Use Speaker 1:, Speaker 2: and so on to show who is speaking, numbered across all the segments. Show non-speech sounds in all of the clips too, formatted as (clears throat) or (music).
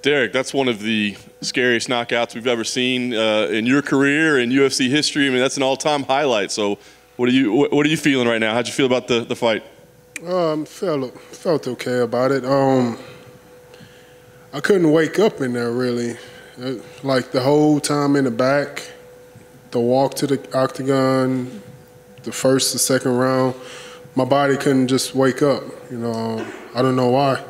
Speaker 1: Derrick, that's one of the scariest knockouts we've ever seen uh, in your career in UFC history. I mean, that's an all-time highlight. So, what are you what are you feeling right now? How'd you feel about the, the fight?
Speaker 2: Um, felt felt okay about it. Um, I couldn't wake up in there really, uh, like the whole time in the back, the walk to the octagon, the first, the second round, my body couldn't just wake up. You know, um, I don't know why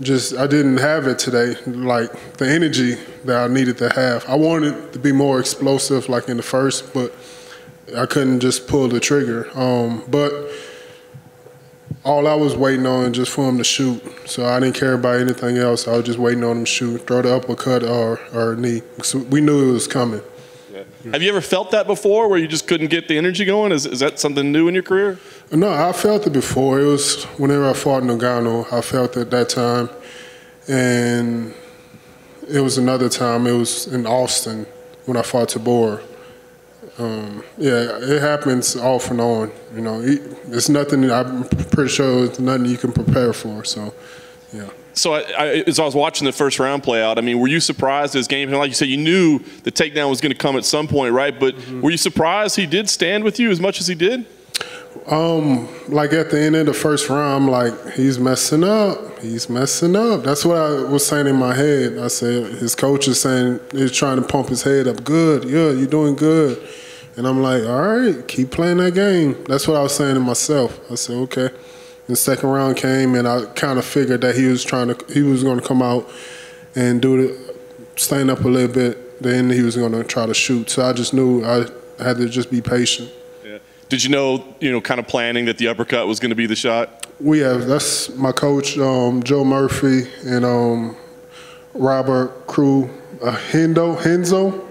Speaker 2: just I didn't have it today, like the energy that I needed to have. I wanted to be more explosive, like in the first, but I couldn't just pull the trigger. Um, but all I was waiting on just for him to shoot, so I didn't care about anything else. I was just waiting on him to shoot, throw the uppercut or or knee. So we knew it was coming.
Speaker 1: Have you ever felt that before, where you just couldn't get the energy going? Is, is that something new in your career?
Speaker 2: No, I felt it before. It was whenever I fought Ngannou. I felt it that time, and it was another time. It was in Austin when I fought Tybura. Um, yeah, it happens off and on. You know, it's nothing. I'm pretty sure it's nothing you can prepare for. So, yeah
Speaker 1: so I, I, as I was watching the first round play out, I mean, were you surprised as game? Like you said, you knew the takedown was going to come at some point, right? But mm-hmm. were you surprised he did stand with you as much as he did?
Speaker 2: Um, like at the end of the first round, I'm like, he's messing up. He's messing up. That's what I was saying in my head. I said his coach is saying he's trying to pump his head up. Good, yeah, you're doing good. And I'm like, all right, keep playing that game. That's what I was saying to myself. I said, okay. The second round came, and I kind of figured that he was trying to, he was going to come out and do the, stand up a little bit. Then he was going to try to shoot. So I just knew I had to just be patient.
Speaker 1: Did you know, you know, kind of planning that the uppercut was going to be the shot?
Speaker 2: We have. That's my coach, um, Joe Murphy, and um, Robert Crew, uh, Hendo, Henzo,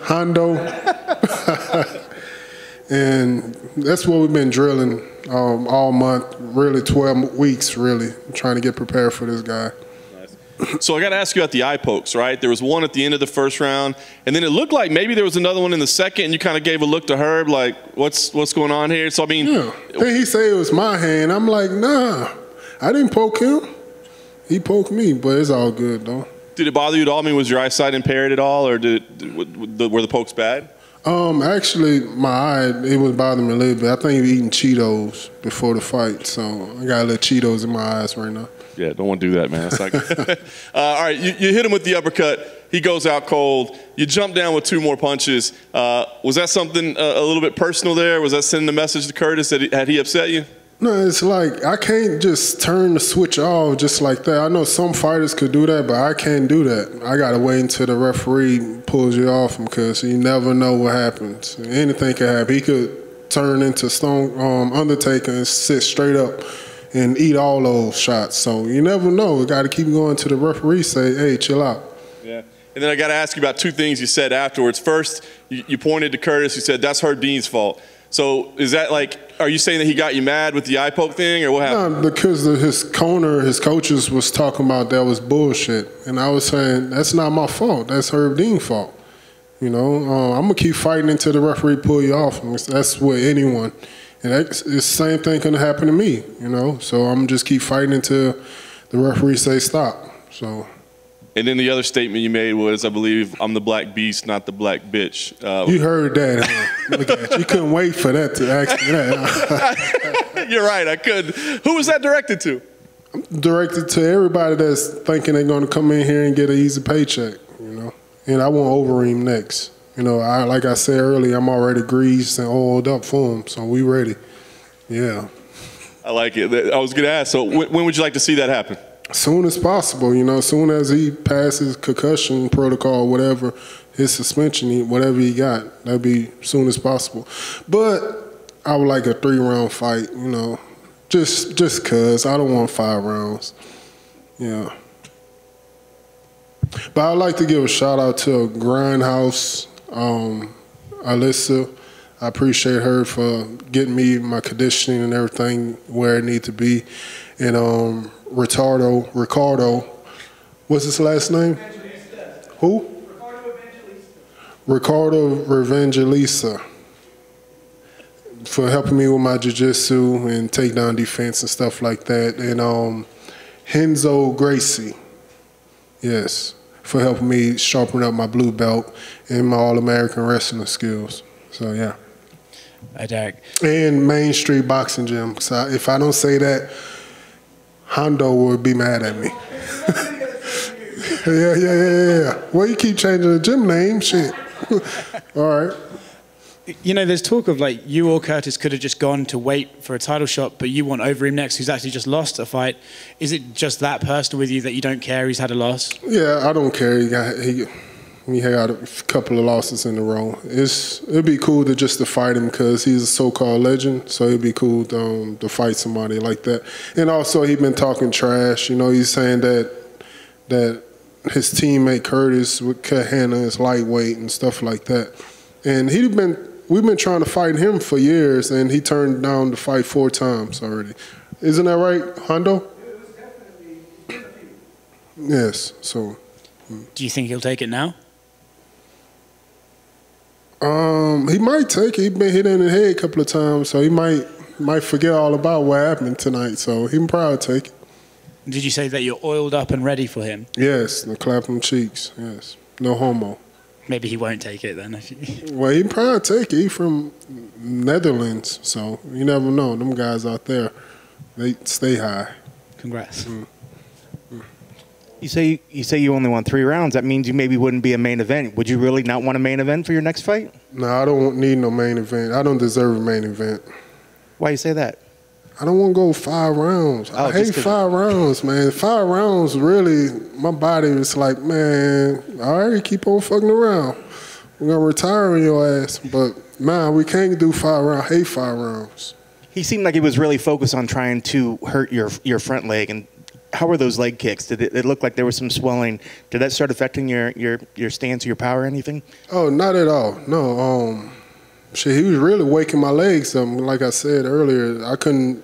Speaker 2: Hondo. (laughs) and that's what we've been drilling um, all month, really 12 weeks, really, trying to get prepared for this guy.
Speaker 1: So I got to ask you about the eye pokes, right? There was one at the end of the first round, and then it looked like maybe there was another one in the second, and you kind of gave a look to Herb, like, "What's what's going on here?" So I mean,
Speaker 2: yeah. Then he said it was my hand. I'm like, "Nah, I didn't poke him. He poked me, but it's all good though."
Speaker 1: Did it bother you at all? I mean, was your eyesight impaired at all, or did it, were the pokes bad?
Speaker 2: Um, actually, my eye it was bothering me a little bit. I think he eating Cheetos before the fight, so I got a little Cheetos in my eyes right now.
Speaker 1: Yeah, don't want to do that, man. Like, (laughs) uh, all right, you, you, hit him with the uppercut. He goes out cold. You jump down with two more punches. Uh, was that something uh, a little bit personal there? Was that sending a message to Curtis that he, had he upset you?
Speaker 2: No, it's like I can't just turn the switch off just like that. I know some fighters could do that, but I can't do that. I gotta wait until the referee pulls you off him because you never know what happens. Anything could happen. He could turn into Stone um, Undertaker and sit straight up and eat all those shots. So you never know. We got to keep going to the referee say, "Hey, chill out."
Speaker 1: Yeah. And then I got to ask you about two things you said afterwards. First, you, you pointed to Curtis. You said that's Herb Dean's fault. So is that like, are you saying that he got you mad with the eye poke thing, or what happened?
Speaker 2: No, because the, his corner, his coaches was talking about that was bullshit, and I was saying that's not my fault. That's Herb Dean's fault. You know, uh, I'm gonna keep fighting until the referee pull you off. That's with anyone, and that's the same thing gonna happen to me. You know, so I'm just keep fighting until the referee say stop. So
Speaker 1: and then the other statement you made was, I believe, I'm the black beast, not the black bitch.
Speaker 2: Uh, you heard that. Huh? Look at you. You couldn't wait for that to ask me that. (laughs)
Speaker 1: You're right. I could. Who was that directed to?
Speaker 2: I'm directed to everybody that's thinking they're going to come in here and get an easy paycheck, you know. And I want Overeem next. You know, I like I said earlier, I'm already greased and oiled up for him, so we ready. Yeah.
Speaker 1: I like it. I was going to ask, so when would you like to see that happen?
Speaker 2: Soon as possible. You know, as soon as he passes concussion protocol, whatever his suspension, whatever he got, that'd be soon as possible. But I would like a three round fight. You know, just just cause I don't want five rounds. Yeah. But I'd like to give a shout out to Grindhouse, um, Alyssa. I appreciate her for getting me my conditioning and everything where it need to be. And um, Ricardo, Ricardo, what's his last name?
Speaker 3: Evangelista.
Speaker 2: Who?
Speaker 3: Ricardo Evangelista.
Speaker 2: For helping me with my jiu-jitsu and takedown defense and stuff like that. And um, Henzo Gracie. Yes, for helping me sharpen up my blue belt and my All American wrestling skills. So yeah,
Speaker 4: Derek,
Speaker 2: and Main Street Boxing Gym. So if I don't say that, Hondo would be mad at me. (laughs) yeah, yeah, yeah, yeah. Well, you keep changing the gym name, shit. (laughs) All right.
Speaker 4: you know, there's talk of like you or Curtis could have just gone to wait for a title shot, but you want Overeem next, who's actually just lost a fight. Is it just that personal with you that you don't care he's had a loss?
Speaker 2: Yeah, I don't care. He got he, he had a couple of losses in a row. It's it'd be cool to just to fight him because he's a so-called legend. So it'd be cool to, um, to fight somebody like that. And also, he been talking trash. You know, he's saying that that his teammate Curtis would cut handle his lightweight and stuff like that. And he'd been we've been trying to fight him for years, and he turned down the fight four times already. Isn't that right, Hondo? Yes. So.
Speaker 4: Do you think he'll take it now?
Speaker 2: Um, he might take it. He's been hit in the head a couple of times, so he might might forget all about what happened tonight. So he can probably take it.
Speaker 4: Did you say that you're oiled up and ready for him?
Speaker 2: Yes, the clapping cheeks. Yes, no homo.
Speaker 4: Maybe he won't take it then. (laughs)
Speaker 2: Well, he probably take it. He from Netherlands, so you never know. Them guys out there, they stay high.
Speaker 4: Congrats.
Speaker 5: You say you say you only won three rounds. That means you maybe wouldn't be a main event. Would you really not want a main event for your next fight?
Speaker 2: No, I don't need no main event. I don't deserve a main event.
Speaker 5: Why you say that?
Speaker 2: I don't want to go five rounds.
Speaker 5: Oh,
Speaker 2: I hate five rounds, man. Five rounds, really, my body is like, man, all right, keep on fucking around. We're going to retire on your ass. But, man, we can't do five rounds. I hate five rounds.
Speaker 5: He seemed like he was really focused on trying to hurt your your front leg. And how were those leg kicks? Did it, it look like there was some swelling? Did that start affecting your your your stance, or your power, or anything?
Speaker 2: Oh, not at all. No, um, shit, he was really waking my legs up. Like I said earlier, I couldn't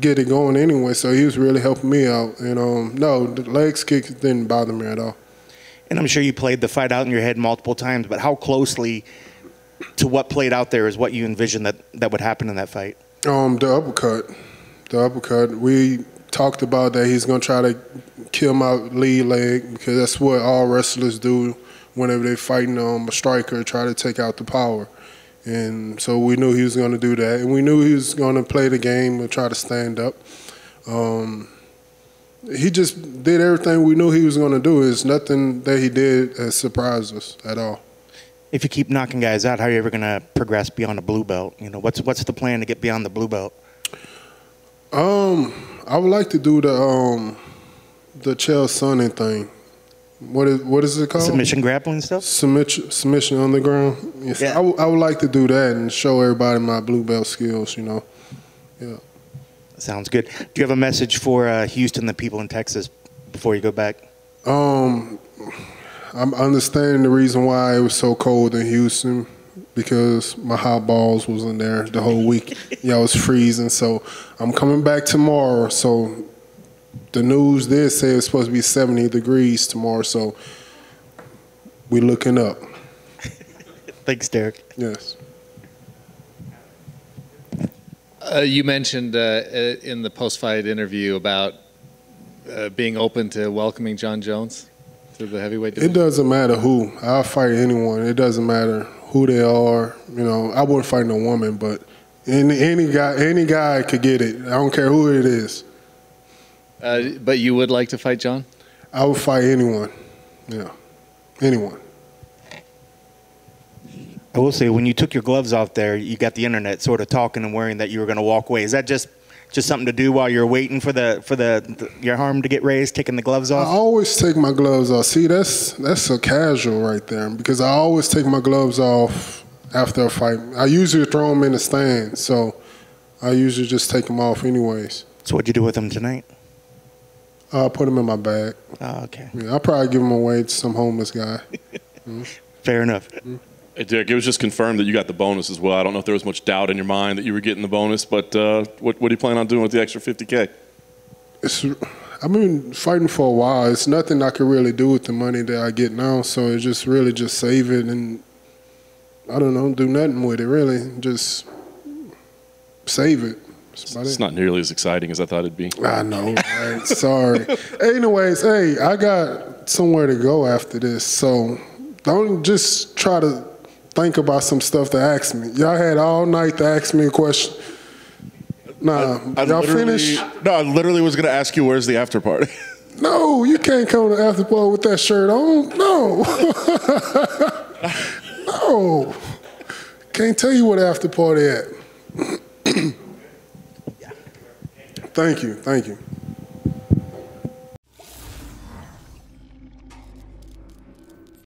Speaker 2: get it going anyway, so he was really helping me out. And, um, no, the legs kicks didn't bother me at all.
Speaker 5: And I'm sure you played the fight out in your head multiple times. But how closely to what played out there is what you envisioned that that would happen in that fight?
Speaker 2: Um, the uppercut. The uppercut. We talked about that he's gonna try to kill my lead leg because that's what all wrestlers do whenever they're fighting um, a striker, try to take out the power. And so we knew he was gonna do that, and we knew he was gonna play the game and try to stand up. Um, he just did everything we knew he was gonna do. It's nothing that he did that surprised us at all.
Speaker 5: If you keep knocking guys out, how are you ever going to progress beyond a blue belt? You know, what's what's the plan to get beyond the blue belt?
Speaker 2: Um, I would like to do the um, the Chael Sonnen thing. What is what is it called?
Speaker 5: Submission grappling stuff.
Speaker 2: Submission, submission on the ground. Yes,
Speaker 5: Yeah.
Speaker 2: I, would- would like to do that and show everybody my blue belt skills. You know, yeah.
Speaker 5: Sounds good. Do you have a message for uh, Houston, the people in Texas, before you go back?
Speaker 2: Um, I'm understanding the reason why it was so cold in Houston because my hot balls was in there the whole week. (laughs) yeah, I was freezing. So I'm coming back tomorrow. So the news did say it's supposed to be 70 degrees tomorrow. So we looking up. (laughs)
Speaker 5: Thanks, Derrick.
Speaker 2: Yes.
Speaker 6: Uh, you mentioned uh, uh, in the post-fight interview about uh, being open to welcoming Jon Jones to the heavyweight division.
Speaker 2: It doesn't matter who. I'll fight anyone. It doesn't matter who they are. You know, I wouldn't fight no woman, but any any guy any guy could get it. I don't care who it is.
Speaker 6: Uh, but you would like to fight Jon?
Speaker 2: I would fight anyone. Yeah, anyone.
Speaker 5: I will say, when you took your gloves off there, you got the internet sort of talking and worrying that you were going to walk away. Is that just just something to do while you're waiting for the for the, the your arm to get raised, taking the gloves off?
Speaker 2: I always take my gloves off. See, that's that's a casual right there because I always take my gloves off after a fight. I usually throw them in the stand, so I usually just take them off anyways.
Speaker 5: So what'd you do with them tonight?
Speaker 2: I'll put them in my bag.
Speaker 5: Oh, okay,
Speaker 2: Yeah, I'll probably give them away to some homeless guy. (laughs) Mm-hmm.
Speaker 5: fair enough. Mm-hmm.
Speaker 1: Hey, Derrick, it was just confirmed that you got the bonus as well. I don't know if there was much doubt in your mind that you were getting the bonus, but uh, what, what do you plan on doing with the extra 50K?
Speaker 2: It's I've been fighting for a while. It's nothing I can really do with the money that I get now, so it's just really just save it and I don't know, do nothing with it really. Just save it.
Speaker 1: It's
Speaker 2: it.
Speaker 1: not nearly as exciting as I thought it'd be.
Speaker 2: I know. Right? (laughs) Sorry. Anyways, hey, I got somewhere to go after this, so don't just try to think about some stuff to ask me. Y'all had all night to ask me a question. Nah,
Speaker 7: I
Speaker 2: y'all
Speaker 7: literally-
Speaker 2: finished?
Speaker 7: No, I literally was going to ask you where's the after party. (laughs)
Speaker 2: No, you can't come to the after party with that shirt on. No. (laughs) no. Can't tell you what after party at. (clears throat) thank you, thank you.